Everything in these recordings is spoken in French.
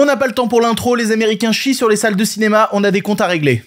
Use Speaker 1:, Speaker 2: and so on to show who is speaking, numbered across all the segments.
Speaker 1: On n'a pas le temps pour l'intro, les Américains chient sur les salles de cinéma, on a des comptes à régler.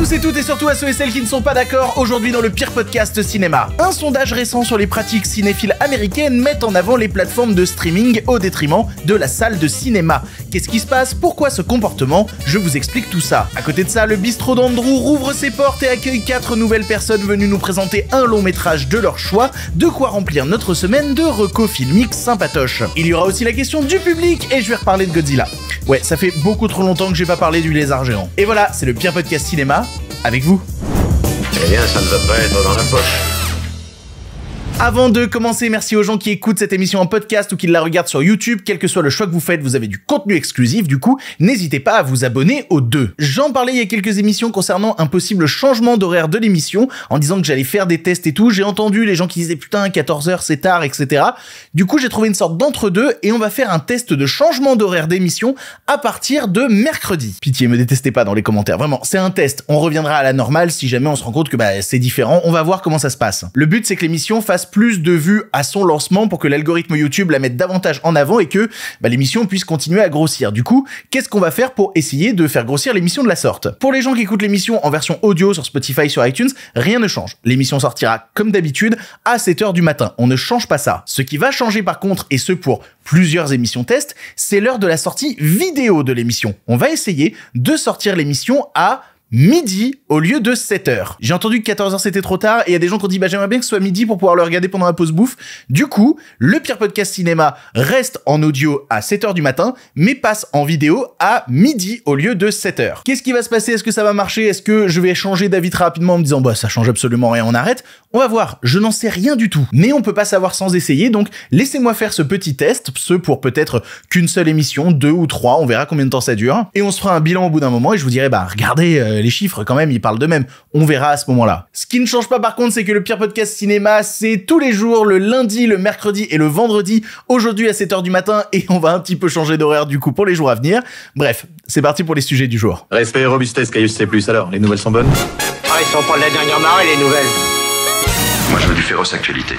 Speaker 1: Tous et toutes et surtout à ceux et celles qui ne sont pas d'accord aujourd'hui dans le pire podcast cinéma. Un sondage récent sur les pratiques cinéphiles américaines met en avant les plateformes de streaming au détriment de la salle de cinéma. Qu'est-ce qui se passe? Pourquoi ce comportement? Je vous explique tout ça. À côté de ça, le bistrot d'Andrew rouvre ses portes et accueille quatre nouvelles personnes venues nous présenter un long métrage de leur choix, de quoi remplir notre semaine de reco filmiques sympatoches. Il y aura aussi la question du public et je vais reparler de Godzilla. Ouais, ça fait beaucoup trop longtemps que j'ai pas parlé du lézard géant. Et voilà, c'est le pire podcast cinéma avec vous.
Speaker 2: Eh bien, ça ne va pas être dans la poche.
Speaker 1: Avant de commencer, merci aux gens qui écoutent cette émission en podcast ou qui la regardent sur YouTube. Quel que soit le choix que vous faites, vous avez du contenu exclusif. Du coup, n'hésitez pas à vous abonner aux deux. J'en parlais il y a quelques émissions concernant un possible changement d'horaire de l'émission en disant que j'allais faire des tests et tout. J'ai entendu les gens qui disaient putain, 14h c'est tard, etc. Du coup, j'ai trouvé une sorte d'entre-deux et on va faire un test de changement d'horaire d'émission à partir de mercredi. Pitié, me détestez pas dans les commentaires. Vraiment, c'est un test. On reviendra à la normale si jamais on se rend compte que bah, c'est différent. On va voir comment ça se passe. Le but, c'est que l'émission fasse plus de vues à son lancement pour que l'algorithme YouTube la mette davantage en avant et que bah, l'émission puisse continuer à grossir. Du coup, qu'est-ce qu'on va faire pour essayer de faire grossir l'émission de la sorte? Pour les gens qui écoutent l'émission en version audio sur Spotify, sur iTunes, rien ne change. L'émission sortira comme d'habitude à 7h du matin. On ne change pas ça. Ce qui va changer par contre, et ce pour plusieurs émissions test, c'est l'heure de la sortie vidéo de l'émission. On va essayer de sortir l'émission à midi au lieu de 7h. J'ai entendu que 14h c'était trop tard et il y a des gens qui ont dit bah j'aimerais bien que ce soit midi pour pouvoir le regarder pendant la pause bouffe. Du coup, le pire podcast cinéma reste en audio à 7h du matin mais passe en vidéo à midi au lieu de 7h. Qu'est-ce qui va se passer? Est-ce que ça va marcher? Est-ce que je vais changer d'avis très rapidement en me disant bah ça change absolument rien, on arrête? On va voir, je n'en sais rien du tout. Mais on peut pas savoir sans essayer donc laissez-moi faire ce petit test, ce pour peut-être qu'une seule émission, deux ou trois, on verra combien de temps ça dure et on se fera un bilan au bout d'un moment et je vous dirai bah regardez euh, les chiffres quand même, ils parlent d'eux-mêmes. On verra à ce moment-là. Ce qui ne change pas par contre, c'est que le pire podcast cinéma, c'est tous les jours, le lundi, le mercredi et le vendredi, aujourd'hui à 7h du matin, et on va un petit peu changer d'horaire du coup pour les jours à venir. Bref, c'est parti pour les sujets du jour.
Speaker 2: Respect et robustesse, Caius C+. Alors, les nouvelles sont bonnes?
Speaker 3: Ah, ils sont pas de la dernière marée, les nouvelles
Speaker 2: Moi, je veux du féroce actualité.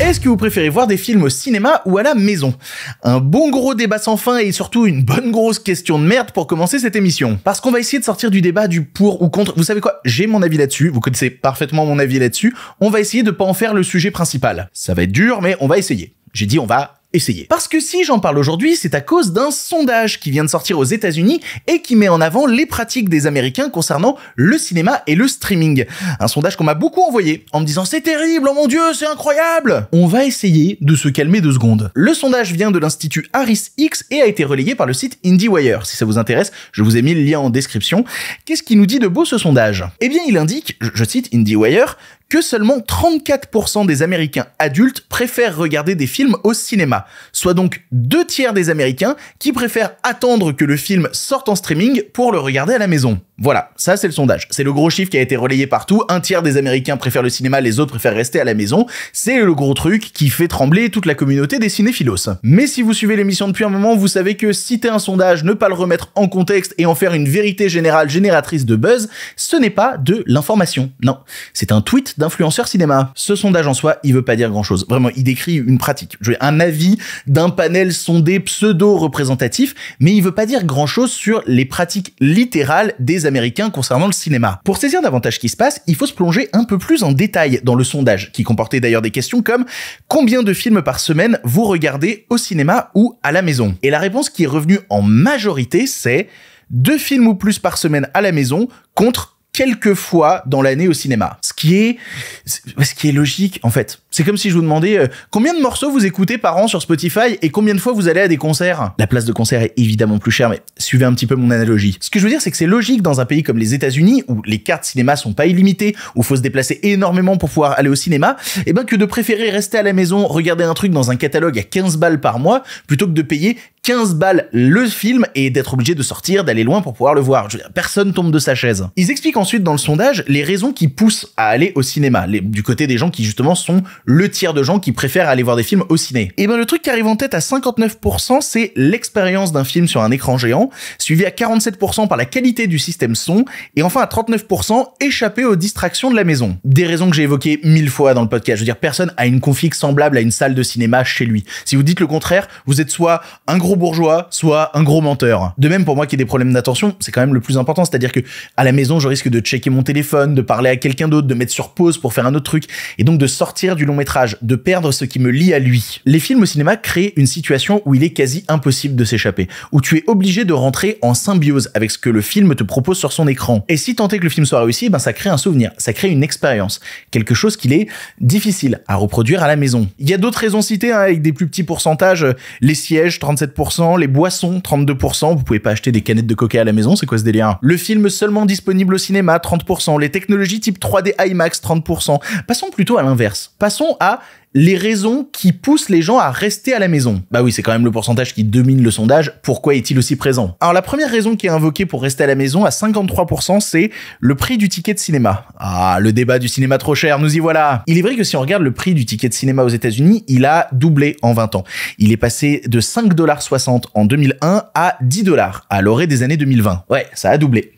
Speaker 1: Est-ce que vous préférez voir des films au cinéma ou à la maison? Un bon gros débat sans fin et surtout une bonne grosse question de merde pour commencer cette émission. Parce qu'on va essayer de sortir du débat du pour ou contre. Vous savez quoi? J'ai mon avis là-dessus, vous connaissez parfaitement mon avis là-dessus. On va essayer de pas en faire le sujet principal. Ça va être dur, mais on va essayer. J'ai dit on va essayer. Parce que si j'en parle aujourd'hui, c'est à cause d'un sondage qui vient de sortir aux États-Unis et qui met en avant les pratiques des Américains concernant le cinéma et le streaming. Un sondage qu'on m'a beaucoup envoyé en me disant c'est terrible, oh mon dieu, c'est incroyable. On va essayer de se calmer deux secondes. Le sondage vient de l'institut Harris X et a été relayé par le site IndieWire. Si ça vous intéresse, je vous ai mis le lien en description. Qu'est-ce qui nous dit de beau ce sondage? Eh bien, il indique, je cite IndieWire, que seulement 34% des Américains adultes préfèrent regarder des films au cinéma, soit donc deux tiers des Américains qui préfèrent attendre que le film sorte en streaming pour le regarder à la maison. Voilà, ça c'est le sondage. C'est le gros chiffre qui a été relayé partout. Un tiers des Américains préfèrent le cinéma, les autres préfèrent rester à la maison. C'est le gros truc qui fait trembler toute la communauté des cinéphilos. Mais si vous suivez l'émission depuis un moment, vous savez que citer un sondage, ne pas le remettre en contexte et en faire une vérité générale génératrice de buzz, ce n'est pas de l'information. Non, c'est un tweet d'influenceur cinéma. Ce sondage en soi, il veut pas dire grand chose. Vraiment, il décrit une pratique. Un avis d'un panel sondé pseudo-représentatif, mais il veut pas dire grand chose sur les pratiques littérales des Américains concernant le cinéma. Pour saisir davantage ce qui se passe, il faut se plonger un peu plus en détail dans le sondage, qui comportait d'ailleurs des questions comme combien de films par semaine vous regardez au cinéma ou à la maison? Et la réponse qui est revenue en majorité, c'est deux films ou plus par semaine à la maison contre quelques fois dans l'année au cinéma. Ce qui est, ce qui est logique, en fait. C'est comme si je vous demandais euh, combien de morceaux vous écoutez par an sur Spotify et combien de fois vous allez à des concerts? La place de concert est évidemment plus chère, mais suivez un petit peu mon analogie. Ce que je veux dire, c'est que c'est logique dans un pays comme les États-Unis où les cartes cinéma sont pas illimitées, où faut se déplacer énormément pour pouvoir aller au cinéma, et ben que de préférer rester à la maison, regarder un truc dans un catalogue à 15 balles par mois, plutôt que de payer 15 balles le film et d'être obligé de sortir, d'aller loin pour pouvoir le voir. Je veux dire, personne tombe de sa chaise. Ils expliquent ensuite dans le sondage les raisons qui poussent à aller au cinéma, du côté des gens qui justement sont le tiers de gens qui préfèrent aller voir des films au ciné. Et ben le truc qui arrive en tête à 59%, c'est l'expérience d'un film sur un écran géant, suivi à 47% par la qualité du système son, et enfin à 39% échapper aux distractions de la maison. Des raisons que j'ai évoquées mille fois dans le podcast. Je veux dire, personne a une config semblable à une salle de cinéma chez lui. Si vous dites le contraire, vous êtes soit un gros bourgeois, soit un gros menteur. De même, pour moi qui ai des problèmes d'attention, c'est quand même le plus important. C'est-à-dire que à la maison, je risque de checker mon téléphone, de parler à quelqu'un d'autre, de mettre sur pause pour faire un autre truc, et donc de sortir du long métrage, de perdre ce qui me lie à lui. Les films au cinéma créent une situation où il est quasi impossible de s'échapper, où tu es obligé de rentrer en symbiose avec ce que le film te propose sur son écran. Et si tant est que le film soit réussi, ben ça crée un souvenir, ça crée une expérience, quelque chose qu'il est difficile à reproduire à la maison. Il y a d'autres raisons citées hein, avec des plus petits pourcentages, les sièges 37%, les boissons 32%, vous pouvez pas acheter des canettes de coca à la maison, c'est quoi ce délire Le film seulement disponible au cinéma 30%, les technologies type 3D IMAX 30%. Passons plutôt à l'inverse. À les raisons qui poussent les gens à rester à la maison. Bah oui, c'est quand même le pourcentage qui domine le sondage. Pourquoi est-il aussi présent? Alors la première raison qui est invoquée pour rester à la maison à 53%, c'est le prix du ticket de cinéma. Ah, le débat du cinéma trop cher, nous y voilà. Il est vrai que si on regarde le prix du ticket de cinéma aux États-Unis, il a doublé en 20 ans. Il est passé de 5,60$ en 2001 à 10$ à l'orée des années 2020. Ouais, ça a doublé.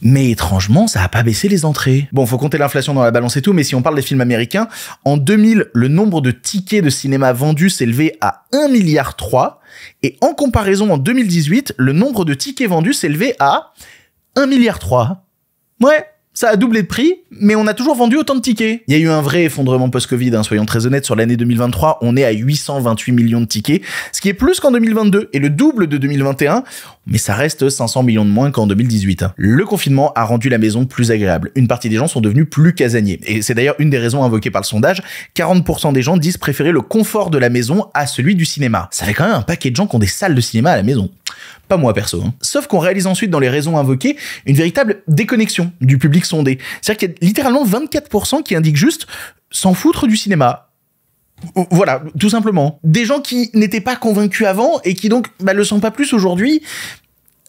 Speaker 1: Mais étrangement, ça a pas baissé les entrées. Bon, faut compter l'inflation dans la balance et tout, mais si on parle des films américains, en 2000, le nombre de tickets de cinéma vendus s'élevait à 1 milliard 3, et en comparaison en 2018, le nombre de tickets vendus s'élevait à 1 milliard 3. Ouais, ça a doublé de prix, mais on a toujours vendu autant de tickets. Il y a eu un vrai effondrement post-Covid, hein, soyons très honnêtes, sur l'année 2023, on est à 828 millions de tickets, ce qui est plus qu'en 2022 et le double de 2021, mais ça reste 500 millions de moins qu'en 2018. hein. Le confinement a rendu la maison plus agréable. Une partie des gens sont devenus plus casaniers. Et c'est d'ailleurs une des raisons invoquées par le sondage. 40% des gens disent préférer le confort de la maison à celui du cinéma. Ça fait quand même un paquet de gens qui ont des salles de cinéma à la maison. Pas moi perso. hein. Sauf qu'on réalise ensuite dans les raisons invoquées une véritable déconnexion du public sondé. C'est-à-dire qu'il y a littéralement 24% qui indiquent juste s'en foutre du cinéma. Voilà, tout simplement. Des gens qui n'étaient pas convaincus avant et qui donc bah, le sont pas plus aujourd'hui.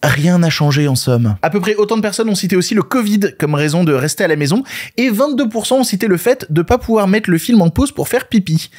Speaker 1: Rien n'a changé en somme. À peu près autant de personnes ont cité aussi le Covid comme raison de rester à la maison et 22% ont cité le fait de pas pouvoir mettre le film en pause pour faire pipi.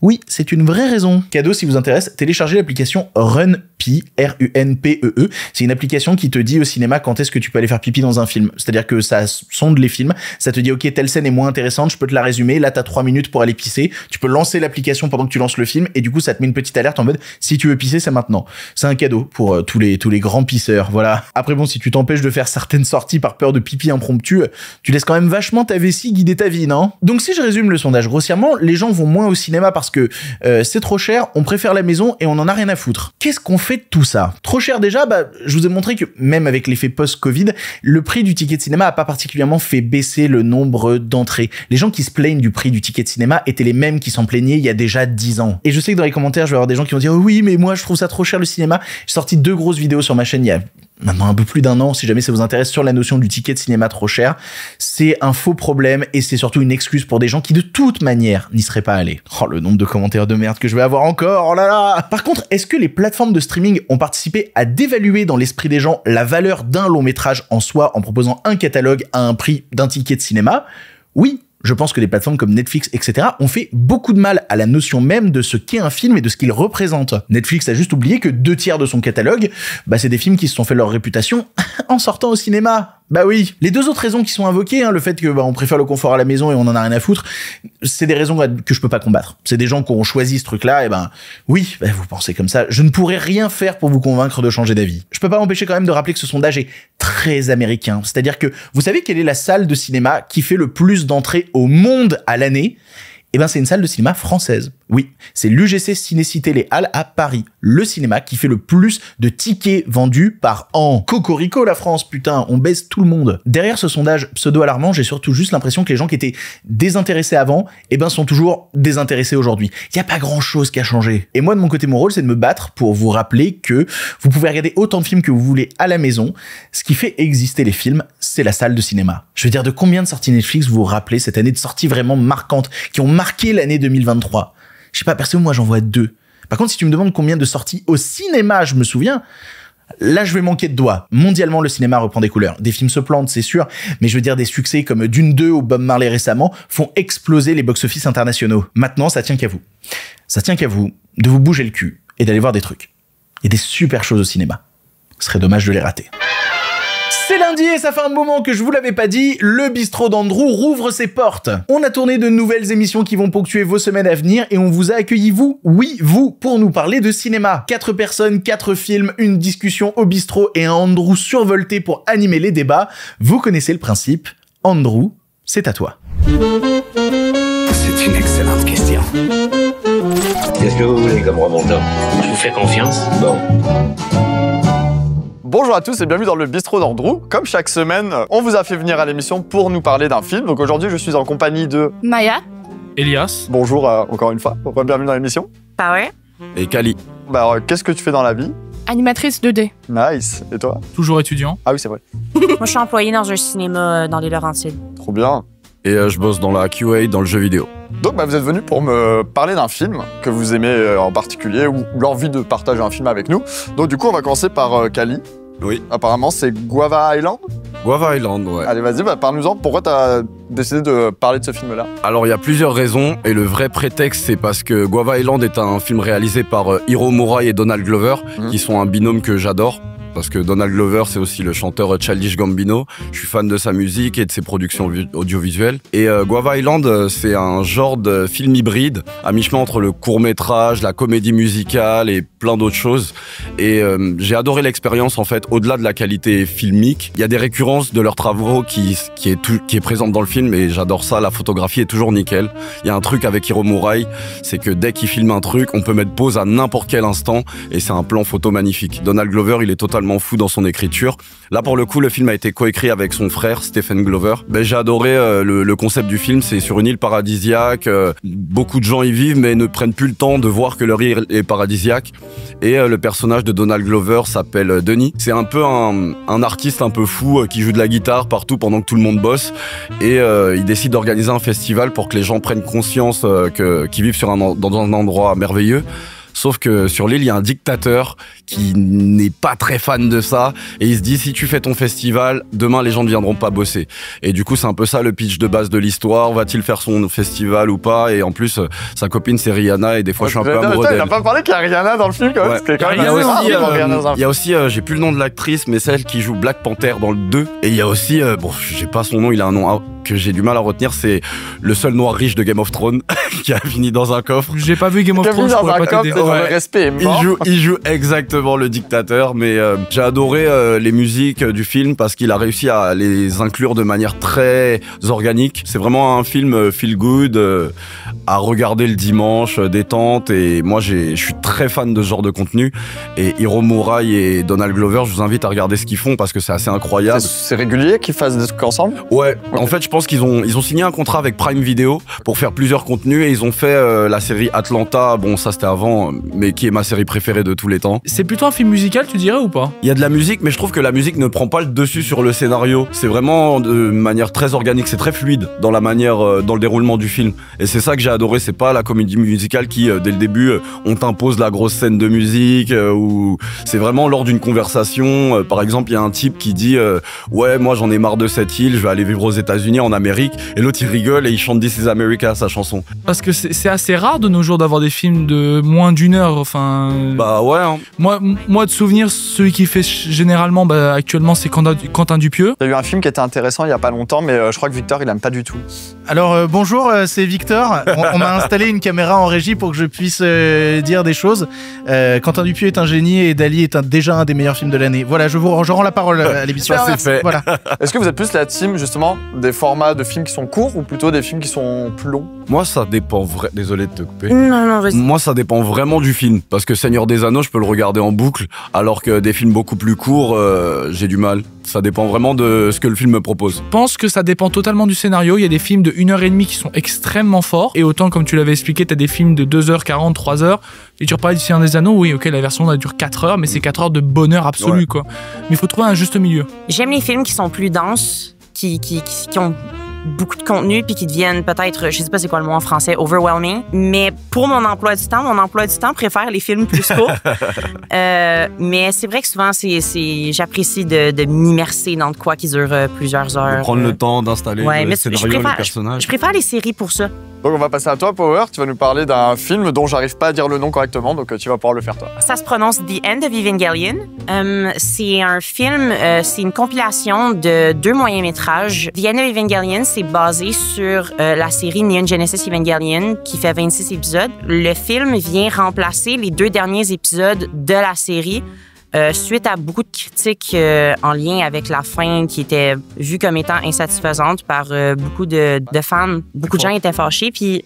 Speaker 1: Oui, c'est une vraie raison. Cadeau si vous intéresse, téléchargez l'application RunPee, R-U-N-P-E-E. C'est une application qui te dit au cinéma quand est-ce que tu peux aller faire pipi dans un film. C'est-à-dire que ça sonde les films, ça te dit ok telle scène est moins intéressante, je peux te la résumer, là t'as 3 minutes pour aller pisser, tu peux lancer l'application pendant que tu lances le film et du coup ça te met une petite alerte en mode si tu veux pisser c'est maintenant. C'est un cadeau pour euh, tous les tous les grands pisseurs, voilà. Après bon si tu t'empêches de faire certaines sorties par peur de pipi impromptu, tu laisses quand même vachement ta vessie guider ta vie, non? Donc si je résume le sondage grossièrement, les gens vont moins au cinéma parce que euh, c'est trop cher, on préfère la maison et on en a rien à foutre. Qu'est-ce qu'on fait de tout ça? Trop cher déjà, bah je vous ai montré que même avec l'effet post-Covid, le prix du ticket de cinéma a pas particulièrement fait baisser le nombre d'entrées. Les gens qui se plaignent du prix du ticket de cinéma étaient les mêmes qui s'en plaignaient il y a déjà 10 ans. Et je sais que dans les commentaires, je vais avoir des gens qui vont dire oui, mais moi je trouve ça trop cher le cinéma. J'ai sorti deux grosses vidéos sur ma chaîne il y a maintenant un peu plus d'un an, si jamais ça vous intéresse, sur la notion du ticket de cinéma trop cher. C'est un faux problème et c'est surtout une excuse pour des gens qui de toute manière n'y seraient pas allés. Oh, le nombre de commentaires de merde que je vais avoir encore, oh là là Par contre, est-ce que les plateformes de streaming ont participé à dévaluer dans l'esprit des gens la valeur d'un long métrage en soi en proposant un catalogue à un prix d'un ticket de cinéma? Oui, je pense que des plateformes comme Netflix, etc., ont fait beaucoup de mal à la notion même de ce qu'est un film et de ce qu'il représente. Netflix a juste oublié que deux tiers de son catalogue, bah, c'est des films qui se sont fait leur réputation en sortant au cinéma. Bah oui. Les deux autres raisons qui sont invoquées, hein, le fait que bah, on préfère le confort à la maison et on en a rien à foutre, c'est des raisons que je peux pas combattre. C'est des gens qui ont choisi ce truc-là, et ben oui, bah, vous pensez comme ça. Je ne pourrais rien faire pour vous convaincre de changer d'avis. Je peux pas m'empêcher quand même de rappeler que ce sondage est très américain. C'est-à-dire que vous savez quelle est la salle de cinéma qui fait le plus d'entrées au monde à l'année? Eh ben, c'est une salle de cinéma française. Oui, c'est l'UGC Cinécité Les Halles à Paris, le cinéma qui fait le plus de tickets vendus par an. Cocorico la France, putain, on baisse tout le monde. Derrière ce sondage pseudo-alarmant, j'ai surtout juste l'impression que les gens qui étaient désintéressés avant, eh ben, sont toujours désintéressés aujourd'hui. Il y a pas grand chose qui a changé. Et moi, de mon côté, mon rôle, c'est de me battre pour vous rappeler que vous pouvez regarder autant de films que vous voulez à la maison. Ce qui fait exister les films, c'est la salle de cinéma. Je veux dire, de combien de sorties Netflix vous vous rappelez cette année de sorties vraiment marquantes, qui ont marqué l'année 2023 Je sais pas, perso, moi j'en vois deux. Par contre, si tu me demandes combien de sorties au cinéma je me souviens, Là, je vais manquer de doigts. Mondialement, le cinéma reprend des couleurs. Des films se plantent, c'est sûr, mais je veux dire des succès comme Dune 2 ou Bob Marley récemment font exploser les box-office internationaux. Maintenant, ça tient qu'à vous. Ça tient qu'à vous de vous bouger le cul et d'aller voir des trucs. Il a des super choses au cinéma. Ce serait dommage de les rater. C'est lundi et ça fait un moment que je vous l'avais pas dit, le bistrot d'Andrew rouvre ses portes. On a tourné de nouvelles émissions qui vont ponctuer vos semaines à venir et on vous a accueilli vous, oui vous, pour nous parler de cinéma. Quatre personnes, quatre films, une discussion au bistrot et un Andrew survolté pour animer les débats. Vous connaissez le principe. Andrew, c'est à toi.
Speaker 4: C'est une excellente question.
Speaker 2: Qu'est-ce que vous voulez comme remontant?
Speaker 5: Je vous fais confiance?
Speaker 2: Bon.
Speaker 6: Bonjour à tous et bienvenue dans le bistrot d'Andrew. Comme chaque semaine, on vous a fait venir à l'émission pour nous parler d'un film. Donc aujourd'hui, je suis en compagnie de.
Speaker 7: Maya
Speaker 8: Elias.
Speaker 6: Bonjour euh, encore une fois. Bienvenue dans l'émission.
Speaker 7: Power
Speaker 4: Et Kali.
Speaker 6: Bah, alors, qu'est-ce que tu fais dans la vie?
Speaker 7: Animatrice 2D.
Speaker 6: Nice. Et toi?
Speaker 8: Toujours étudiant.
Speaker 6: Ah oui, c'est vrai.
Speaker 9: Moi, je suis employée dans un cinéma euh, dans les Laurentides.
Speaker 6: Trop bien.
Speaker 4: Et euh, je bosse dans la QA dans le jeu vidéo.
Speaker 6: Donc, bah, vous êtes venu pour me parler d'un film que vous aimez euh, en particulier ou l'envie de partager un film avec nous. Donc, du coup, on va commencer par euh, Kali.
Speaker 4: Oui.
Speaker 6: Apparemment, c'est Guava Island.
Speaker 4: Guava Island, ouais.
Speaker 6: Allez, vas-y, bah, parle-nous-en. Pourquoi t'as décidé de parler de ce film-là?
Speaker 4: Alors il y a plusieurs raisons et le vrai prétexte c'est parce que Guava Island est un film réalisé par euh, Hiro Murai et Donald Glover
Speaker 6: Mhm.
Speaker 4: qui sont un binôme que j'adore. Parce que Donald Glover, c'est aussi le chanteur euh, Childish Gambino. Je suis fan de sa musique et de ses productions vi- audiovisuelles. Et euh, Guava Island, c'est un genre de film hybride, à mi-chemin entre le court-métrage, la comédie musicale et plein d'autres choses. Et euh, j'ai adoré l'expérience, en fait, au-delà de la qualité filmique. Il y a des récurrences de leurs travaux qui, qui, est, tout, qui est présente dans le film et j'adore ça. La photographie est toujours nickel. Il y a un truc avec Hiro Murai, c'est que dès qu'il filme un truc, on peut mettre pause à n'importe quel instant et c'est un plan photo magnifique. Donald Glover, il est totalement fou dans son écriture. Là, pour le coup, le film a été coécrit avec son frère, Stephen Glover. Ben, j'ai adoré euh, le, le concept du film. C'est sur une île paradisiaque. euh, beaucoup de gens y vivent, mais ne prennent plus le temps de voir que leur île est paradisiaque. Et euh, le personnage de Donald Glover s'appelle euh, Denis. C'est un peu un, artiste un peu fou euh, qui joue de la guitare partout pendant que tout le monde bosse. Et il décide d'organiser un festival pour que les gens prennent conscience qu'ils vivent dans un endroit merveilleux. Sauf que sur l'île, il y a un dictateur qui n'est pas très fan de ça. Et il se dit, si tu fais ton festival, demain, les gens ne viendront pas bosser. Et du coup, c'est un peu ça le pitch de base de l'histoire. Va-t-il faire son festival ou pas? Et en plus, sa copine, c'est Rihanna. Et des fois, je suis un peu amoureux d'elle.
Speaker 6: a pas parlé qu'il y a Rihanna dans le film quand même?
Speaker 4: Ouais.
Speaker 6: quand
Speaker 4: Il
Speaker 6: même
Speaker 4: y aussi, euh, il y a aussi, euh, j'ai plus le nom de l'actrice, mais celle qui joue Black Panther dans le 2. Et il y a aussi, euh, bon, j'ai pas son nom, il a un nom ah, que j'ai du mal à retenir, c'est le seul noir riche de Game of Thrones qui a fini dans un coffre.
Speaker 8: J'ai pas vu Game of Thrones, je
Speaker 6: dans
Speaker 8: pourrais
Speaker 6: un
Speaker 8: pas t'aider.
Speaker 4: Ouais.
Speaker 6: le respect
Speaker 4: Il joue, il joue exactement le dictateur, mais euh, j'ai adoré euh, les musiques du film parce qu'il a réussi à les inclure de manière très organique. C'est vraiment un film euh, feel good euh, à regarder le dimanche, détente. Et moi, je suis très fan de ce genre de contenu. Et Hiro Murai et Donald Glover, je vous invite à regarder ce qu'ils font parce que c'est assez incroyable.
Speaker 6: C'est régulier qu'ils fassent des trucs ensemble?
Speaker 4: Ouais, en fait, je pense qu'ils ont ils ont signé un contrat avec Prime Video pour faire plusieurs contenus et ils ont fait la série Atlanta. Bon, ça c'était avant, mais qui est ma série préférée de tous les temps.
Speaker 8: C'est plutôt un film musical, tu dirais ou pas?
Speaker 4: Il y a de la musique, mais je trouve que la musique ne prend pas le dessus sur le scénario. C'est vraiment de manière très organique, c'est très fluide dans la manière, euh, dans le déroulement du film. Et c'est ça que j'ai adoré. C'est pas la comédie musicale qui, euh, dès le début, euh, on t'impose la grosse scène de musique ou c'est vraiment lors d'une conversation. par exemple, il y a un type qui dit ouais, moi j'en ai marre de cette île, je vais aller vivre aux États-Unis, en Amérique. Et l'autre il rigole et il chante This is America, sa chanson.
Speaker 8: Parce que c'est assez rare de nos jours d'avoir des films de moins d'une heure. Enfin,
Speaker 4: Bah ouais. hein.
Speaker 8: moi, moi de souvenir, celui qui fait généralement, bah, actuellement, c'est Quentin, Dupieux.
Speaker 6: Il y a eu un film qui était intéressant il y a pas longtemps, mais euh, je crois que Victor il aime pas du tout.
Speaker 1: Alors euh, bonjour, euh, c'est Victor. On, on m'a installé une caméra en régie pour que je puisse euh, dire des choses. Euh, Quentin Dupieux est un génie et Dali est un- déjà un des meilleurs films de l'année. Voilà, je vous je rends la parole à l'émission.
Speaker 4: Ça, c'est fait.
Speaker 1: Voilà.
Speaker 6: Est-ce que vous êtes plus la team justement des formats de films qui sont courts ou plutôt des films qui sont plus longs
Speaker 4: Moi, ça dépend. Vrai... Désolé de te couper.
Speaker 9: Non, non, vas-y.
Speaker 4: Moi, ça dépend vraiment du film. Parce que Seigneur des Anneaux, je peux le regarder en boucle, alors que des films beaucoup plus courts, euh, j'ai du mal. Ça dépend vraiment de ce que le film me propose.
Speaker 8: Je pense que ça dépend totalement du scénario. Il y a des films de 1h30 qui sont extrêmement forts. Et autant, comme tu l'avais expliqué, t'as des films de 2h40, 3h. Et tu reparles du Seigneur des Anneaux, oui, ok, la version dure 4 heures, mais c'est 4 heures de bonheur absolu,
Speaker 4: Ouais.
Speaker 8: quoi. Mais il faut trouver un juste milieu.
Speaker 9: J'aime les films qui sont plus denses, qui, qui, qui, qui ont beaucoup de contenu puis qui deviennent peut-être, je sais pas c'est quoi le mot en français, overwhelming. Mais pour mon emploi du temps, mon emploi du temps préfère les films plus courts. Euh, mais c'est vrai que souvent, c'est, c'est, j'apprécie de, de m'immerser dans de quoi qui dure euh, plusieurs heures.
Speaker 4: De prendre
Speaker 9: Euh,
Speaker 4: le temps d'installer
Speaker 9: Ouais,
Speaker 4: le
Speaker 9: mais je
Speaker 4: scénario,
Speaker 9: préfère-
Speaker 4: les personnages.
Speaker 9: Je préfère les séries pour ça.
Speaker 6: Donc on va passer à toi, Power. Tu vas nous parler d'un film dont j'arrive pas à dire le nom correctement, donc euh, tu vas pouvoir le faire toi.
Speaker 9: Ça se prononce The End of Evangelion. Euh, c'est un film, euh, c'est une compilation de deux moyens-métrages. The End of Evangelion, c'est basé sur euh, la série Neon Genesis Evangelion qui fait 26 épisodes. Le film vient remplacer les deux derniers épisodes de la série. Euh, suite à beaucoup de critiques euh, en lien avec la fin qui était vue comme étant insatisfaisante par euh, beaucoup de, de fans, beaucoup de gens étaient fâchés. Puis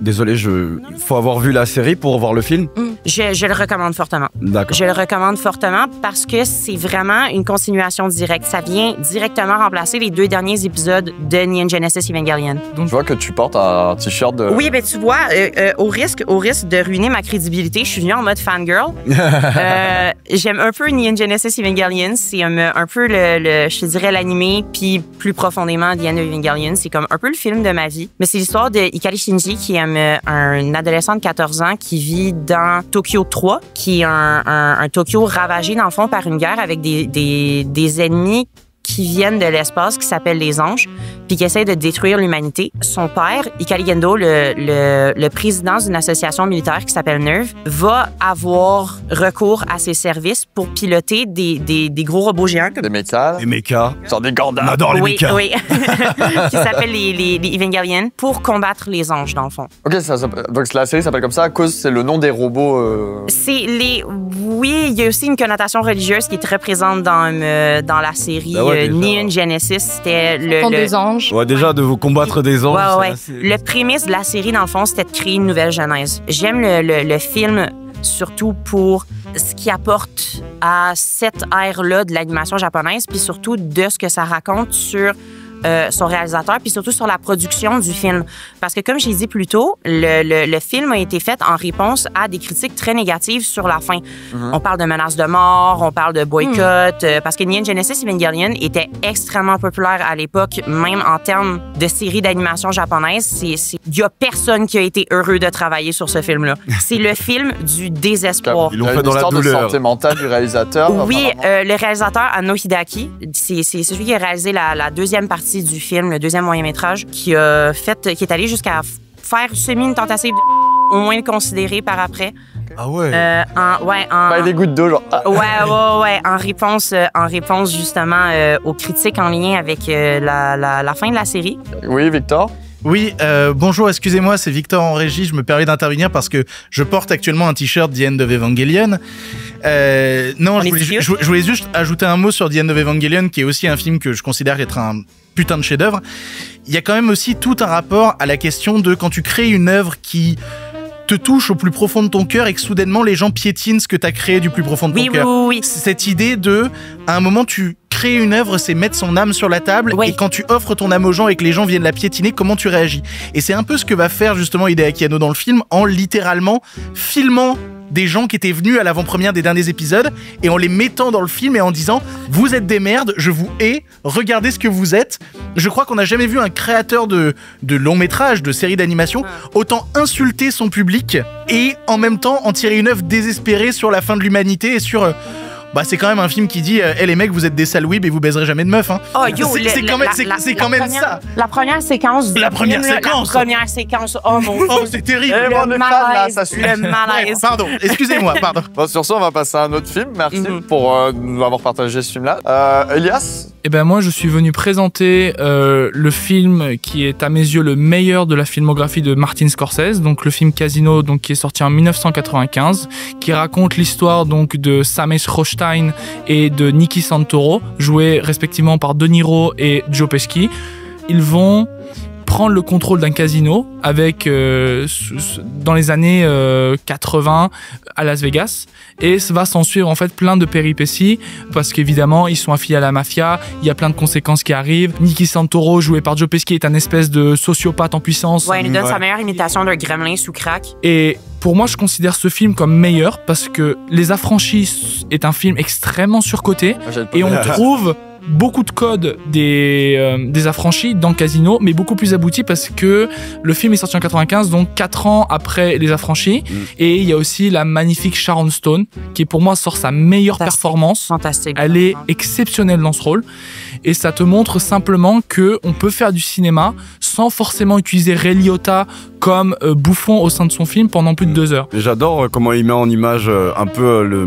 Speaker 4: Désolé, je... faut avoir vu la série pour voir le film?
Speaker 9: je, je le recommande fortement.
Speaker 4: D'accord.
Speaker 9: Je le recommande fortement parce que c'est vraiment une continuation directe. Ça vient directement remplacer les deux derniers épisodes de Neon Genesis Evangelion.
Speaker 6: Je vois que tu portes un t-shirt de.
Speaker 9: Oui, ben tu vois, euh, euh, au risque, au risque de ruiner ma crédibilité, je suis venue en mode fangirl. Euh, J'aime un peu Neon Genesis Evangelion. C'est un, peu le, je dirais l'animé, puis plus profondément The End of Evangelion. C'est comme un peu le film de ma vie. Mais c'est l'histoire de Ikari Shinji, qui est un, adolescent de 14 ans qui vit dans Tokyo 3, qui est un, Tokyo ravagé dans le fond par une guerre avec des ennemis qui viennent de l'espace, qui s'appellent les anges, puis qui essayent de détruire l'humanité. Son père, Ikari Gendo, le, le, le président d'une association militaire qui s'appelle NERV, va avoir recours à ses services pour piloter des, des, des gros robots géants. Comme...
Speaker 6: Des mécas,
Speaker 4: Les mechas.
Speaker 6: genre des
Speaker 4: On
Speaker 6: Gandalf.
Speaker 4: adore les
Speaker 9: oui,
Speaker 4: mechas.
Speaker 9: oui. qui s'appellent les, les, les Evangelion, pour combattre les anges, dans le fond.
Speaker 6: Ok, ça, s'appelle- donc la série s'appelle comme ça à cause c'est le nom des robots. euh,
Speaker 9: C'est les. Oui, il y a aussi une connotation religieuse qui est très présente dans, euh, dans la série
Speaker 4: Ben ouais,
Speaker 9: euh,
Speaker 4: déjà.
Speaker 9: Neon Genesis. C'était le.
Speaker 5: Contre
Speaker 9: le-
Speaker 5: des anges.
Speaker 4: Ouais, déjà, de vous combattre des anges.
Speaker 9: Ouais, ouais.
Speaker 4: assez-
Speaker 9: Le prémisse de la série, dans le fond, c'était de créer une nouvelle genèse. J'aime le, le- le film surtout pour ce qu'il apporte à cette ère-là de l'animation japonaise, puis surtout de ce que ça raconte sur euh, son réalisateur, puis surtout sur la production du film. Parce que comme j'ai dit plus tôt, le, le- le film a été fait en réponse à des critiques très négatives sur la fin. On parle de menaces de mort, on parle de boycott, euh, parce que Neon Genesis Evangelion était extrêmement populaire à l'époque, même en termes de série d'animation japonaise. C'est- c'est- Il y a personne qui a été heureux de travailler sur ce film-là. C'est le film du désespoir.
Speaker 4: Ils l'ont fait dans la
Speaker 6: histoire de
Speaker 4: douleur.
Speaker 6: santé mentale du réalisateur.
Speaker 9: Oui, euh, le réalisateur Anno Hidaki, c'est c'est celui qui a réalisé la, la deuxième partie du film, le deuxième moyen métrage, qui a fait, qui est allé jusqu'à faire semi une tentative, de- au moins le considérer par après.
Speaker 4: Ah ouais.
Speaker 9: Euh, en, ouais, en,
Speaker 6: Pas des gouttes d'eau, genre. ah,
Speaker 9: Ouais, ouais, ouais, en réponse, euh, en réponse justement euh, aux critiques en lien avec euh, la, la, la fin de la série.
Speaker 6: Oui, Victor?
Speaker 1: Oui, euh, bonjour, excusez-moi, c'est Victor en régie. Je me permets d'intervenir parce que je porte actuellement un t-shirt The End of Evangelion. Euh, non,
Speaker 9: On
Speaker 1: je voulais, ju-
Speaker 9: sérieux
Speaker 1: je, je voulais juste ajouter un mot sur The End of Evangelion, qui est aussi un film que je considère être un putain de chef-d'œuvre. Il y a quand même aussi tout un rapport à la question de quand tu crées une œuvre qui te touche au plus profond de ton cœur et que soudainement les gens piétinent ce que tu as créé du plus profond de ton
Speaker 9: Oui,
Speaker 1: cœur.
Speaker 9: oui, oui.
Speaker 1: Cette idée de, à un moment, tu crées une œuvre, c'est mettre son âme sur la table, et quand tu offres ton âme aux gens et que les gens viennent la piétiner, comment tu réagis? Et c'est un peu ce que va faire justement Hideaki Anno dans le film, en littéralement filmant des gens qui étaient venus à l'avant-première des derniers épisodes et en les mettant dans le film et en disant vous êtes des merdes, je vous hais, regardez ce que vous êtes. Je crois qu'on n'a jamais vu un créateur de, de long métrage, de série d'animation, autant insulter son public et en même temps en tirer une œuvre désespérée sur la fin de l'humanité et sur... bah c'est quand même un film qui dit eh les mecs vous êtes des sales et vous baiserez jamais de meufs hein.
Speaker 9: Oh, yo,
Speaker 1: C'est-
Speaker 9: le-
Speaker 1: c'est
Speaker 9: le-
Speaker 1: quand même-
Speaker 9: la- la-
Speaker 1: quand même
Speaker 9: première-
Speaker 1: ça.
Speaker 9: La première séquence.
Speaker 1: La première
Speaker 9: film,
Speaker 1: séquence.
Speaker 9: La première séquence. Oh mon
Speaker 1: Oh c'est terrible
Speaker 6: Eh, est
Speaker 9: Le
Speaker 6: fan, là,
Speaker 9: malaise.
Speaker 6: ça suit.
Speaker 9: Le malaise.
Speaker 1: Pardon, excusez-moi, pardon.
Speaker 6: Bon, sur ce, on va passer à un autre film. Merci
Speaker 9: Mhm.
Speaker 6: pour euh, nous avoir partagé ce film-là. Euh, Elias
Speaker 8: Eh ben moi, je suis venu présenter euh, le film qui est à mes yeux le meilleur de la filmographie de Martin Scorsese, donc le film Casino, donc qui est sorti en 1995, qui raconte l'histoire donc de Sames Rothstein et de Nicky Santoro, joués respectivement par De Niro et Joe Pesci. Ils vont prendre le contrôle d'un casino avec euh, dans les années euh, 80 à Las Vegas et ça va s'en suivre en fait plein de péripéties parce qu'évidemment ils sont affiliés à la mafia, il y a plein de conséquences qui arrivent. Nicky Santoro joué par Joe Pesci est un espèce de sociopathe en puissance
Speaker 9: Ouais, il nous donne
Speaker 4: Ouais.
Speaker 9: sa meilleure imitation d'un gremlin sous crack.
Speaker 8: et pour moi je considère ce film comme meilleur parce que Les Affranchis est un film extrêmement surcoté
Speaker 6: te
Speaker 8: et on trouve beaucoup de codes des, euh, des affranchis dans Casino, mais beaucoup plus abouti parce que le film est sorti en 95, donc 4 ans après les affranchis.
Speaker 4: Mm.
Speaker 8: Et il y a aussi la magnifique Sharon Stone, qui pour moi sort sa meilleure
Speaker 9: Fantastique.
Speaker 8: performance.
Speaker 9: Fantastique.
Speaker 8: Elle est exceptionnelle dans ce rôle et ça te montre simplement que on peut faire du cinéma sans forcément utiliser Ray Liotta comme euh, bouffon au sein de son film pendant plus de deux heures.
Speaker 4: J'adore euh, comment il met en image euh, un peu le,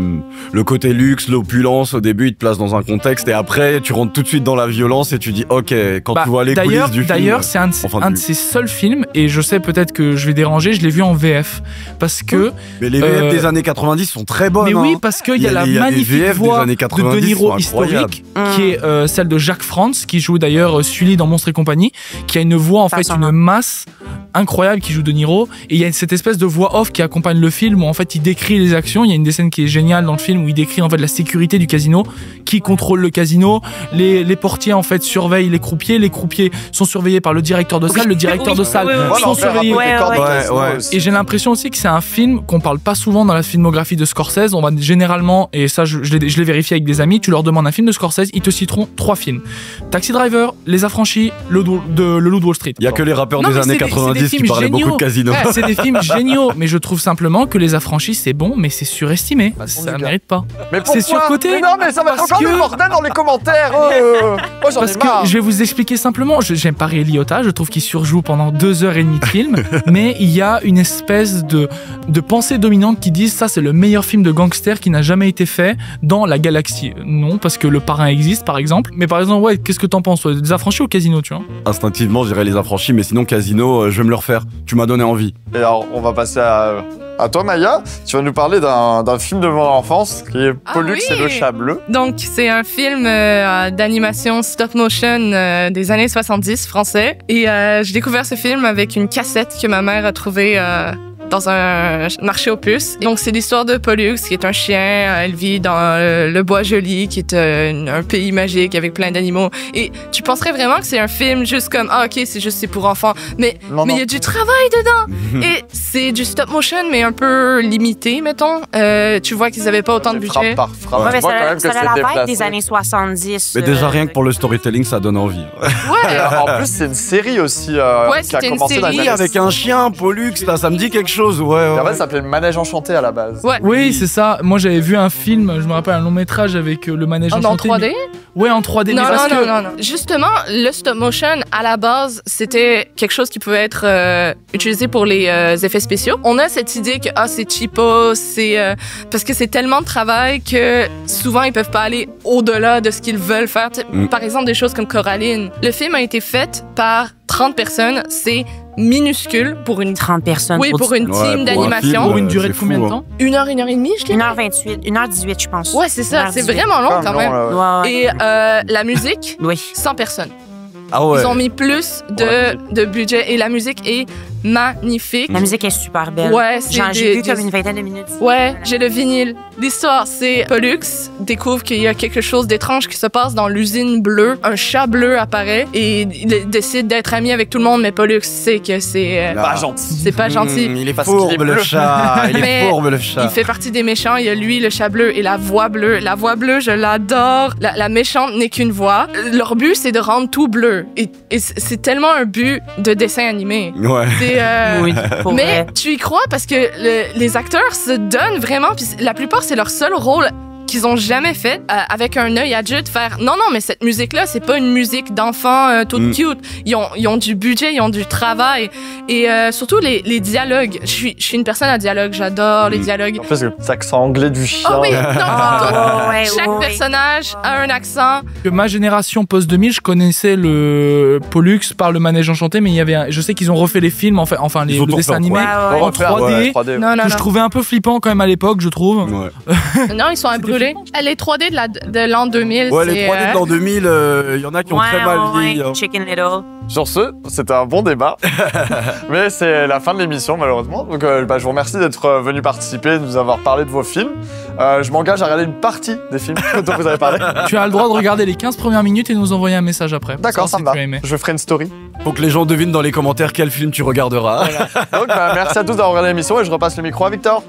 Speaker 4: le côté luxe, l'opulence. Au début, il te place dans un contexte et après, tu rentres tout de suite dans la violence et tu dis, ok, quand
Speaker 8: Bah,
Speaker 4: tu vois les
Speaker 8: D'ailleurs,
Speaker 4: coulisses du film.
Speaker 8: d'ailleurs, c'est un, de ses-
Speaker 4: enfin,
Speaker 8: un
Speaker 4: du-
Speaker 8: de ses seuls films et je sais peut-être que je vais déranger. Je l'ai vu en VF parce que,
Speaker 4: Mais les VF
Speaker 8: euh,
Speaker 4: des années 90 sont très bonnes.
Speaker 8: mais oui,
Speaker 4: hein.
Speaker 8: parce qu'il
Speaker 4: Il
Speaker 8: y a la magnifique
Speaker 4: VF des
Speaker 8: voix
Speaker 4: années
Speaker 8: de
Speaker 4: 90
Speaker 8: De Niro historique, qui est euh, celle de Jacques Franz, qui joue d'ailleurs euh, Sully dans Monstres et compagnie, qui a une voix en fait une masse incroyable qui joue De Niro et il y a cette espèce de voix off qui accompagne le film où en fait il décrit les actions il y a une des scènes qui est géniale dans le film où il décrit en fait la sécurité du casino qui contrôle le casino? Les, les portiers en fait surveillent les croupiers les croupiers sont surveillés par le directeur de salle le directeur
Speaker 9: Oui,
Speaker 8: de salle
Speaker 9: oui, oui, oui.
Speaker 8: sont surveillés
Speaker 9: Ouais, ouais.
Speaker 4: Ouais, ouais.
Speaker 8: et j'ai l'impression aussi que c'est un film qu'on parle pas souvent dans la filmographie de Scorsese. On va généralement, et ça je, je l'ai je l'ai vérifié avec des amis, tu leur demandes un film de Scorsese, ils te citeront trois films. Taxi Driver, Les Affranchis, Le, Loup- de, le Loup de Wall Street.
Speaker 4: Il y a que les rappeurs
Speaker 8: Non,
Speaker 4: des années
Speaker 8: c'est des- c'est des
Speaker 4: 90 qui beaucoup de casino.
Speaker 8: Ouais, c'est des films géniaux, mais je trouve simplement que Les Affranchis c'est bon, mais c'est surestimé.
Speaker 6: Façon
Speaker 8: Ça
Speaker 6: gars.
Speaker 8: mérite pas.
Speaker 6: Mais
Speaker 8: C'est surcoté.
Speaker 6: Mais non, mais ça va être encore
Speaker 8: que-
Speaker 6: du bordel dans les commentaires. euh. Moi, j'en ai
Speaker 8: Parce que
Speaker 6: marre.
Speaker 8: je vais vous expliquer simplement, j'aime pas Ray Liotta, je trouve qu'il surjoue pendant deux heures et demie de film, mais il y a une espèce de, de pensée dominante qui dit ça c'est le meilleur film de gangster qui n'a jamais été fait dans la galaxie. Non, parce que le parrain existe par exemple, mais par exemple, ouais, qu'est-ce que t'en penses Des affranchis ou casino, tu vois?
Speaker 4: Instinctivement, je dirais les affranchis, mais sinon, casino, euh, je vais me le refaire. Tu m'as donné envie.
Speaker 6: Et alors, on va passer à, à toi, Maya. Tu vas nous parler d'un film de mon enfance qui est
Speaker 5: Ah
Speaker 6: Pollux
Speaker 5: oui.
Speaker 6: et le chat bleu.
Speaker 5: Donc, c'est un film euh, d'animation stop motion euh, des années 70 français. Et euh, j'ai découvert ce film avec une cassette que ma mère a trouvée euh, dans un marché aux puces. Donc, c'est l'histoire de Pollux, qui est un chien. Euh, Elle vit dans euh, le bois joli, qui est euh, un pays magique avec plein d'animaux. Et tu penserais vraiment que c'est un film juste comme, ah, ok, c'est juste c'est pour enfants. Mais
Speaker 6: Non,
Speaker 5: mais il y a du travail dedans. Et c'est du stop motion, mais un peu limité, mettons. Euh, tu vois qu'ils avaient pas autant de
Speaker 6: frappe
Speaker 5: budget.
Speaker 6: par frappe.
Speaker 9: Ouais, mais ça,
Speaker 6: quand même que
Speaker 9: ça
Speaker 6: c'est
Speaker 9: a la vibe des années 70.
Speaker 4: Mais déjà,
Speaker 9: euh,
Speaker 4: rien que pour le storytelling, ça donne envie.
Speaker 5: Ouais.
Speaker 6: Euh, en plus, c'est une série aussi euh,
Speaker 5: Ouais,
Speaker 6: qui a
Speaker 5: c'était une
Speaker 6: commencé dans les
Speaker 5: série
Speaker 6: années
Speaker 4: Oui, avec un chien, Pollux, là, ça me dit quelque chose, ouais.
Speaker 6: Et
Speaker 4: ouais.
Speaker 6: en fait, ça s'appelait le manège enchanté à la base.
Speaker 5: Ouais.
Speaker 8: Oui, c'est ça. Moi j'avais vu un film, je me rappelle un long métrage avec euh, le manège
Speaker 5: En, en
Speaker 8: enchanté,
Speaker 5: 3D?
Speaker 8: mais- Ouais, en 3D.
Speaker 5: Non,
Speaker 8: mais parce
Speaker 5: non,
Speaker 8: que-
Speaker 5: non, non, non. Justement, le stop motion, à la base, c'était quelque chose qui pouvait être euh, utilisé pour les euh, effets spéciaux. On a cette idée que, ah, c'est cheapo, c'est... euh, parce que c'est tellement de travail que souvent, ils peuvent pas aller au-delà de ce qu'ils veulent faire.
Speaker 4: Mm.
Speaker 5: Par exemple, des choses comme Coraline. Le film a été fait par 30 personnes. C'est minuscule pour une...
Speaker 9: 30 personnes.
Speaker 5: Oui, pour une
Speaker 4: Ouais, pour un
Speaker 5: team d'animation.
Speaker 8: Pour une
Speaker 4: Euh,
Speaker 8: durée de
Speaker 4: c'est
Speaker 8: combien de temps?
Speaker 5: Une heure, une heure et demie, je dirais.
Speaker 9: 1h28, 1h18, je pense.
Speaker 5: Ouais, c'est ça. C'est
Speaker 9: 1h18.
Speaker 5: vraiment long quand même.
Speaker 6: ouais.
Speaker 9: Ouais.
Speaker 5: Et euh, la musique,
Speaker 9: Oui.
Speaker 5: 100 personnes.
Speaker 4: Ah ouais.
Speaker 5: Ils ont mis plus de, de budget et la musique est magnifique.
Speaker 9: La musique est super belle.
Speaker 5: Ouais, c'est
Speaker 9: Genre, j'ai vu comme une vingtaine de minutes.
Speaker 5: Ouais, j'ai le vinyle. L'histoire, c'est Pollux découvre qu'il y a quelque chose d'étrange qui se passe dans l'usine bleue. Un chat bleu apparaît et il décide d'être ami avec tout le monde, mais Pollux sait que c'est euh.
Speaker 6: Pas gentil.
Speaker 5: c'est pas gentil.
Speaker 4: Mmh, il est
Speaker 6: Parce qu'il est
Speaker 4: fourbe, le
Speaker 6: bleu.
Speaker 4: chat. Il est fourbe, le chat.
Speaker 5: Il fait partie des méchants. Il y a lui, le chat bleu, et la voix bleue. La voix bleue, je l'adore. La, la méchante n'est qu'une voix. Leur but, c'est de rendre tout bleu. Et, et c'est c'est tellement un but de dessin animé.
Speaker 4: Ouais.
Speaker 5: C'est, euh,
Speaker 9: Oui, pour
Speaker 5: Mais
Speaker 9: vrai.
Speaker 5: tu y crois parce que le- les acteurs se donnent vraiment, puis la plupart c'est leur seul rôle qu'ils ont jamais fait euh, avec un œil adulte faire non non mais cette musique là c'est pas une musique d'enfant euh, toute
Speaker 4: Mm.
Speaker 5: cute ils ont, ils ont du budget ils ont du travail et euh, surtout les, les dialogues je suis je suis une personne à dialogue j'adore les
Speaker 4: Mm.
Speaker 5: dialogues
Speaker 6: En plus, le accent anglais du chien.
Speaker 5: oh oui non,
Speaker 9: Ah, ouais,
Speaker 5: chaque
Speaker 9: ouais.
Speaker 5: personnage a un accent
Speaker 8: que ma génération post 2000, je connaissais le Pollux par le manège enchanté, mais il y avait, un- je sais qu'ils ont refait les films, enfin, enfin les, le dessin animé
Speaker 9: Ouais, ouais.
Speaker 6: On
Speaker 8: en
Speaker 6: va faire-
Speaker 8: 3D,
Speaker 6: ouais, 3D.
Speaker 5: non non
Speaker 8: que je trouvais un peu flippant quand même à l'époque, je trouve.
Speaker 4: Ouais.
Speaker 5: non ils sont à brûler les 3D de la de l'an 2000
Speaker 4: Ouais,
Speaker 5: c'est,
Speaker 4: les 3D
Speaker 5: euh,
Speaker 4: de l'an 2000, il y en a qui ont
Speaker 9: Ouais,
Speaker 4: très mal
Speaker 9: ouais,
Speaker 4: vieilli.
Speaker 9: ouais.
Speaker 4: hein.
Speaker 9: Chicken Little.
Speaker 6: Sur ce, c'était un bon débat. Mais c'est la fin de l'émission, malheureusement. Donc, euh, bah, je vous remercie d'être euh, venu participer, de nous avoir parlé de vos films. Euh, je m'engage à regarder une partie des films dont vous avez parlé.
Speaker 8: tu as le droit de regarder les 15 premières minutes et nous envoyer un message après.
Speaker 6: D'accord, ça
Speaker 8: si
Speaker 6: me va. Je ferai une story.
Speaker 4: Faut que les gens devinent dans les commentaires quel film tu regarderas.
Speaker 6: Donc, bah, merci à tous d'avoir regardé l'émission et je repasse le micro à Victor.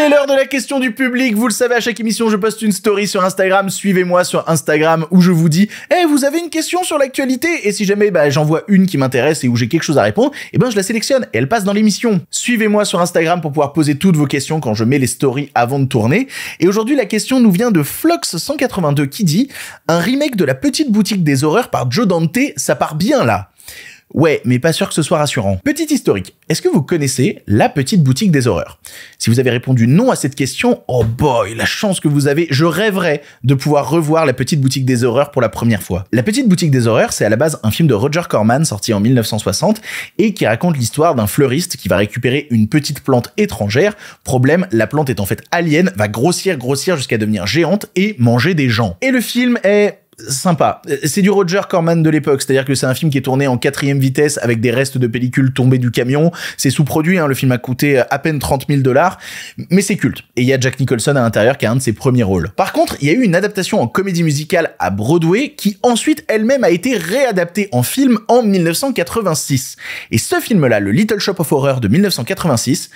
Speaker 1: Est l'heure de la question du public. Vous le savez, à chaque émission, je poste une story sur Instagram. Suivez-moi sur Instagram où je vous dis, eh, vous avez une question sur l'actualité Et si jamais bah, j'en vois une qui m'intéresse et où j'ai quelque chose à répondre, eh ben je la sélectionne et elle passe dans l'émission. Suivez-moi sur Instagram pour pouvoir poser toutes vos questions quand je mets les stories avant de tourner. Et aujourd'hui, la question nous vient de Flox182 qui dit, un remake de la petite boutique des horreurs par Joe Dante, ça part bien là? Ouais, mais pas sûr que ce soit rassurant. Petit historique. Est-ce que vous connaissez la petite boutique des horreurs? Si vous avez répondu non à cette question, oh boy, la chance que vous avez, je rêverais de pouvoir revoir la petite boutique des horreurs pour la première fois. La petite boutique des horreurs, c'est à la base un film de Roger Corman sorti en 1960 et qui raconte l'histoire d'un fleuriste qui va récupérer une petite plante étrangère. Problème, la plante est en fait alien, va grossir, grossir jusqu'à devenir géante et manger des gens. Et le film est sympa. C'est du Roger Corman de l'époque, c'est-à-dire que c'est un film qui est tourné en quatrième vitesse avec des restes de pellicules tombées du camion. C'est sous-produit, hein, le film a coûté à peine 30 000 dollars, mais c'est culte. Et il y a Jack Nicholson à l'intérieur qui a un de ses premiers rôles. Par contre, il y a eu une adaptation en comédie musicale à Broadway qui ensuite elle-même a été réadaptée en film en 1986. Et ce film-là, le Little Shop of Horror de 1986,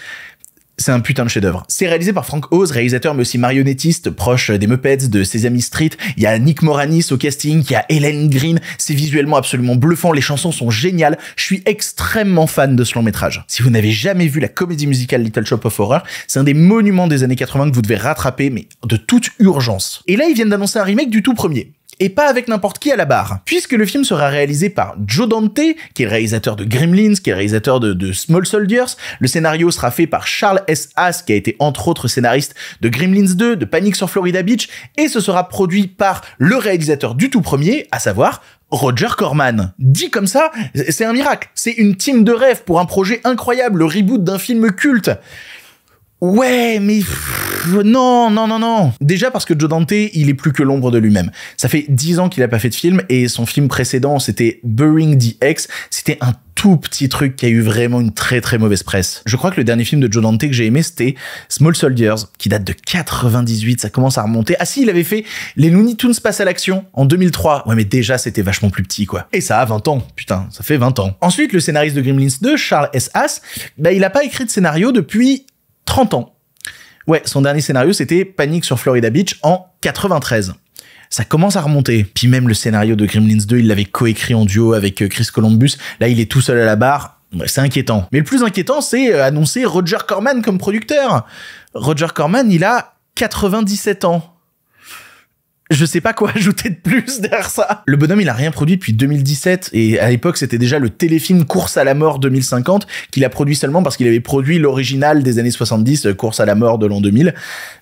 Speaker 1: c'est un putain de chef-d'œuvre. C'est réalisé par Frank Oz, réalisateur mais aussi marionnettiste, proche des Muppets, de Sesame Street. Il y a Nick Moranis au casting, il y a Helen Green. C'est visuellement absolument bluffant, les chansons sont géniales. Je suis extrêmement fan de ce long métrage. Si vous n'avez jamais vu la comédie musicale Little Shop of Horror, c'est un des monuments des années 80 que vous devez rattraper, mais de toute urgence. Et là, ils viennent d'annoncer un remake du tout premier et pas avec n'importe qui à la barre. Puisque le film sera réalisé par Joe Dante, qui est réalisateur de Gremlins, qui est réalisateur de, Small Soldiers, le scénario sera fait par Charles S. Haas, qui a été entre autres scénariste de Gremlins 2, de Panic sur Florida Beach, et ce sera produit par le réalisateur du tout premier, à savoir Roger Corman. Dit comme ça, c'est un miracle. C'est une team de rêve pour un projet incroyable, le reboot d'un film culte. Ouais, mais non, non, non, non. Déjà parce que Joe Dante, il est plus que l'ombre de lui-même. Ça fait dix ans qu'il a pas fait de film et son film précédent, c'était Burying the X. C'était un tout petit truc qui a eu vraiment une très très mauvaise presse. Je crois que le dernier film de Joe Dante que j'ai aimé, c'était Small Soldiers, qui date de 98. Ça commence à remonter. Ah si, il avait fait Les Looney Tunes passent à l'action en 2003. Ouais, mais déjà, c'était vachement plus petit, quoi. Et ça a 20 ans. Putain, ça fait 20 ans. Ensuite, le scénariste de Gremlins 2, Charles S. Haas, bah, il a pas écrit de scénario depuis 30 ans. Ouais, son dernier scénario, c'était Panique sur Florida Beach en 93 ça commence à remonter. Puis même le scénario de Gremlins 2, il l'avait coécrit en duo avec euh, Chris Columbus. Là, il est tout seul à la barre. c'est inquiétant. Mais le plus inquiétant, c'est euh, annoncer Roger Corman comme producteur. Roger Corman, il a 97 ans je sais pas quoi ajouter de plus derrière ça. Le bonhomme, il a rien produit depuis 2017 et à l'époque, c'était déjà le téléfilm Course à la mort 2050 qu'il a produit seulement parce qu'il avait produit l'original des années 70, euh, Course à la mort de l'an 2000.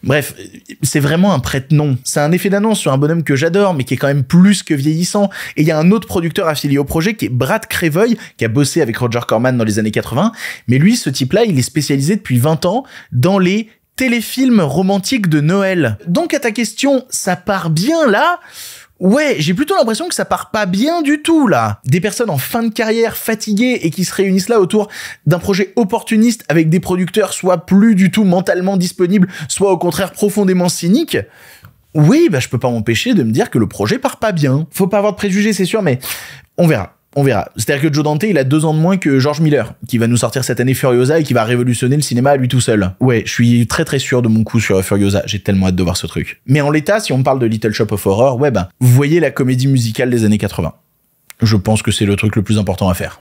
Speaker 1: Bref, c'est vraiment un prête-nom. C'est un effet d'annonce sur un bonhomme que j'adore mais qui est quand même plus que vieillissant. Et il y a un autre producteur affilié au projet qui est Brad Crevoy qui a bossé avec Roger Corman dans les années 80. Mais lui, ce type-là, il est spécialisé depuis 20 ans dans les téléfilm romantique de Noël. Donc à ta question, ça part bien là? Ouais, j'ai plutôt l'impression que ça part pas bien du tout là. Des personnes en fin de carrière fatiguées et qui se réunissent là autour d'un projet opportuniste avec des producteurs soit plus du tout mentalement disponibles, soit au contraire profondément cyniques. Oui, bah je peux pas m'empêcher de me dire que le projet part pas bien. Faut pas avoir de préjugés, c'est sûr, mais on verra. On verra. C'est-à-dire que Joe Dante, il a deux ans de moins que George Miller, qui va nous sortir cette année Furiosa et qui va révolutionner le cinéma à lui tout seul. Ouais, je suis très très sûr de mon coup sur Furiosa. J'ai tellement hâte de voir ce truc. Mais en l'état, si on parle de Little Shop of Horror, ouais ben, vous voyez la comédie musicale des années 80. Je pense que c'est le truc le plus important à faire.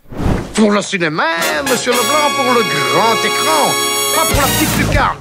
Speaker 3: Pour le cinéma, monsieur Leblanc, pour le grand écran, pas pour la petite lucarne.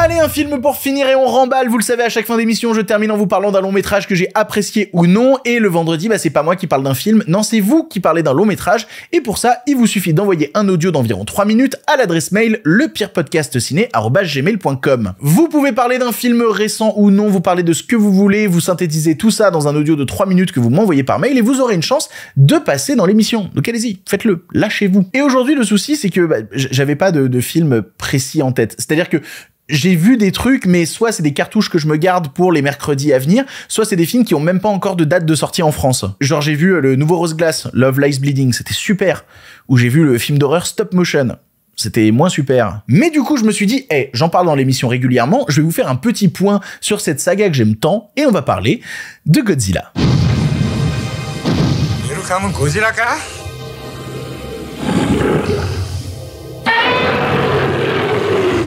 Speaker 1: Allez, un film pour finir et on remballe. Vous le savez, à chaque fin d'émission, je termine en vous parlant d'un long métrage que j'ai apprécié ou non. Et le vendredi, bah, c'est pas moi qui parle d'un film. Non, c'est vous qui parlez d'un long métrage. Et pour ça, il vous suffit d'envoyer un audio d'environ 3 minutes à l'adresse mail lepirepodcastciné.com. Vous pouvez parler d'un film récent ou non. Vous parlez de ce que vous voulez. Vous synthétisez tout ça dans un audio de 3 minutes que vous m'envoyez par mail et vous aurez une chance de passer dans l'émission. Donc allez-y, faites-le. Lâchez-vous. Et aujourd'hui, le souci, c'est que bah, j'avais pas de, de film précis en tête. C'est-à-dire que j'ai vu des trucs, mais soit c'est des cartouches que je me garde pour les mercredis à venir, soit c'est des films qui ont même pas encore de date de sortie en France. Genre j'ai vu le nouveau Rose Glass, Love Lies Bleeding, c'était super. Ou j'ai vu le film d'horreur Stop Motion. C'était moins super. Mais du coup, je me suis dit, hé, j'en parle dans l'émission régulièrement, je vais vous faire un petit point sur cette saga que j'aime tant, et on va parler de Godzilla.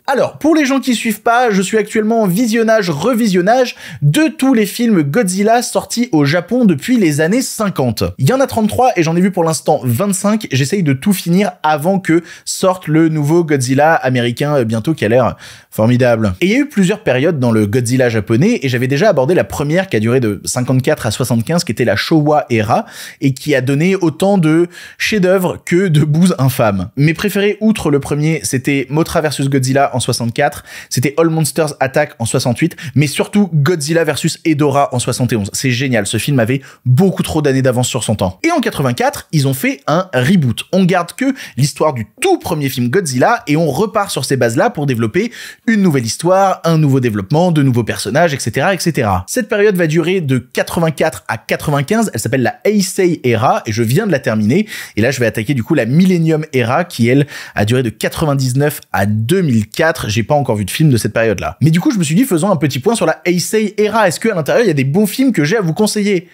Speaker 1: Alors, pour les gens qui suivent pas, je suis actuellement en visionnage, revisionnage de tous les films Godzilla sortis au Japon depuis les années 50. Il y en a 33 et j'en ai vu pour l'instant 25. J'essaye de tout finir avant que sorte le nouveau Godzilla américain euh, bientôt qui a l'air formidable. Et il y a eu plusieurs périodes dans le Godzilla japonais et j'avais déjà abordé la première qui a duré de 54 à 75 qui était la Showa Era et qui a donné autant de chefs-d'œuvre que de bouses infâmes. Mes préférés outre le premier, c'était Mothra vs Godzilla en 64, c'était All Monsters Attack en 68, mais surtout Godzilla vs Edora en 71. C'est génial, ce film avait beaucoup trop d'années d'avance sur son temps. Et en 84, ils ont fait un reboot. On garde que l'histoire du tout premier film Godzilla et on repart sur ces bases-là pour développer une nouvelle histoire, un nouveau développement, de nouveaux personnages, etc., etc. Cette période va durer de 84 à 95. Elle s'appelle la Heisei Era et je viens de la terminer. Et là, je vais attaquer du coup la Millennium Era qui, elle, a duré de 99 à 2004. J'ai pas encore vu de film de cette période-là. Mais du coup, je me suis dit, faisons un petit point sur la Heisei Era. Est-ce qu'à l'intérieur, il y a des bons films que j'ai à vous conseiller?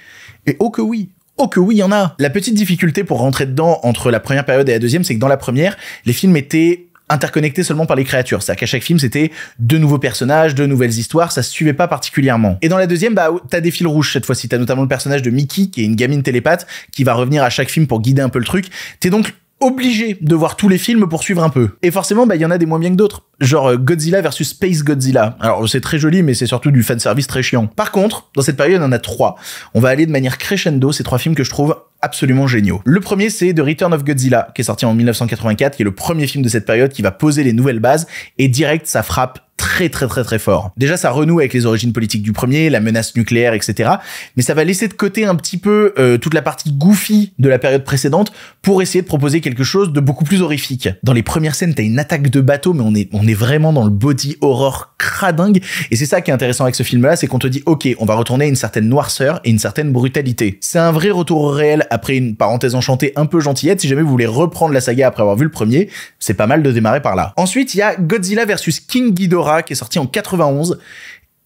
Speaker 1: Et oh que oui, Oh que oui, il y en a. La petite difficulté pour rentrer dedans entre la première période et la deuxième, c'est que dans la première, les films étaient interconnectés seulement par les créatures. C'est-à-dire qu'à chaque film, c'était deux nouveaux personnages, deux nouvelles histoires, ça se suivait pas particulièrement. Et dans la deuxième, bah, t'as des fils rouges cette fois-ci. T'as notamment le personnage de Mickey, qui est une gamine télépathe, qui va revenir à chaque film pour guider un peu le truc. T'es donc obligé de voir tous les films pour suivre un peu. Et forcément, bah, il y en a des moins bien que d'autres. Genre euh, Godzilla versus Space Godzilla. Alors, c'est très joli, mais c'est surtout du fanservice très chiant. Par contre, dans cette période, y en a trois. On va aller de manière crescendo, ces trois films que je trouve absolument géniaux. Le premier, c'est The Return of Godzilla, qui est sorti en 1984, qui est le premier film de cette période qui va poser les nouvelles bases, et direct, ça frappe très très très très fort. Déjà, ça renoue avec les origines politiques du premier, la menace nucléaire, etc. Mais ça va laisser de côté un petit peu euh, toute la partie goofy de la période précédente pour essayer de proposer quelque chose de beaucoup plus horrifique. Dans les premières scènes, t'as une attaque de bateau, mais on est on est vraiment dans le body horror cradingue. Et c'est ça qui est intéressant avec ce film-là, c'est qu'on te dit, ok, on va retourner à une certaine noirceur et une certaine brutalité. C'est un vrai retour au réel après une parenthèse enchantée un peu gentillette. Si jamais vous voulez reprendre la saga après avoir vu le premier, c'est pas mal de démarrer par là. Ensuite, il y a Godzilla versus King Ghidorah qui est sorti en 91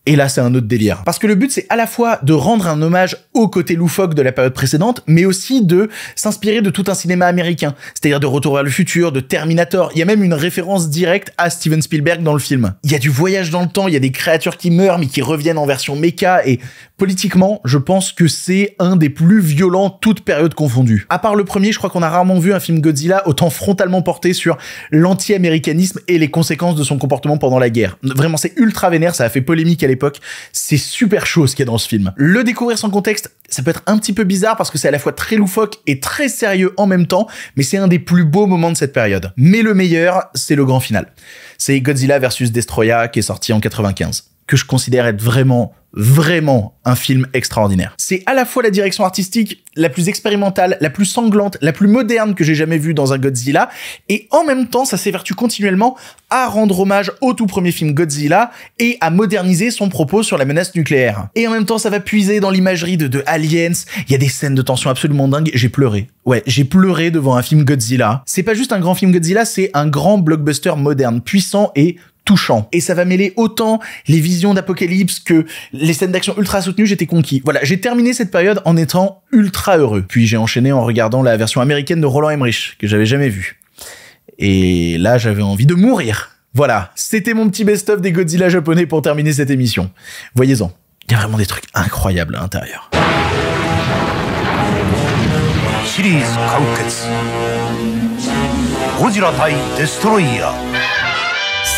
Speaker 1: et là, c'est un autre délire. Parce que le but, c'est à la fois de rendre un hommage au côté loufoque de la période précédente, mais aussi de s'inspirer de tout un cinéma américain. C'est-à-dire de Retour vers le futur, de Terminator. Il y a même une référence directe à Steven Spielberg dans le film. Il y a du voyage dans le temps, il y a des créatures qui meurent, mais qui reviennent en version méca. Et politiquement, je pense que c'est un des plus violents, toutes périodes confondues. À part le premier, je crois qu'on a rarement vu un film Godzilla autant frontalement porté sur l'anti-américanisme et les conséquences de son comportement pendant la guerre. Vraiment, c'est ultra vénère, ça a fait polémique à l'époque. C'est super chaud ce qu'il y a dans ce film. Le découvrir sans contexte, ça peut être un petit peu bizarre parce que c'est à la fois très loufoque et très sérieux en même temps, mais c'est un des plus beaux moments de cette période. Mais le meilleur, c'est le grand final. C'est Godzilla versus Destroya qui est sorti en 95 que je considère être vraiment vraiment un film extraordinaire. C'est à la fois la direction artistique la plus expérimentale, la plus sanglante, la plus moderne que j'ai jamais vue dans un Godzilla, et en même temps, ça s'évertue continuellement à rendre hommage au tout premier film Godzilla et à moderniser son propos sur la menace nucléaire. Et en même temps, ça va puiser dans l'imagerie de, de Aliens. Il y a des scènes de tension absolument dingues. J'ai pleuré. Ouais, j'ai pleuré devant un film Godzilla. C'est pas juste un grand film Godzilla, c'est un grand blockbuster moderne, puissant et touchant. Et ça va mêler autant les visions d'apocalypse que les scènes d'action ultra soutenues, j'étais conquis. Voilà, j'ai terminé cette période en étant ultra heureux. Puis j'ai enchaîné en regardant la version américaine de Roland Emmerich, que j'avais jamais vue. Et là, j'avais envie de mourir. Voilà, c'était mon petit best-of des Godzilla japonais pour terminer cette émission. Voyez-en, il y a vraiment des trucs incroyables à l'intérieur.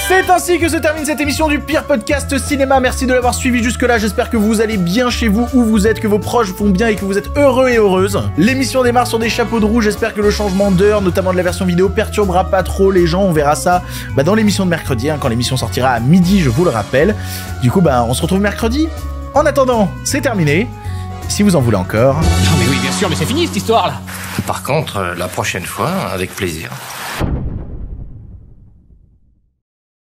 Speaker 1: C'est ainsi que se termine cette émission du pire podcast cinéma. Merci de l'avoir suivi jusque-là. J'espère que vous allez bien chez vous, où vous êtes, que vos proches vont bien et que vous êtes heureux et heureuses. L'émission démarre sur des chapeaux de roue. J'espère que le changement d'heure, notamment de la version vidéo, perturbera pas trop les gens. On verra ça bah, dans l'émission de mercredi, hein, quand l'émission sortira à midi, je vous le rappelle. Du coup, bah, on se retrouve mercredi. En attendant, c'est terminé. Si vous en voulez encore.
Speaker 7: Non mais oui, bien sûr, mais c'est fini cette histoire là.
Speaker 2: Par contre, euh, la prochaine fois, avec plaisir.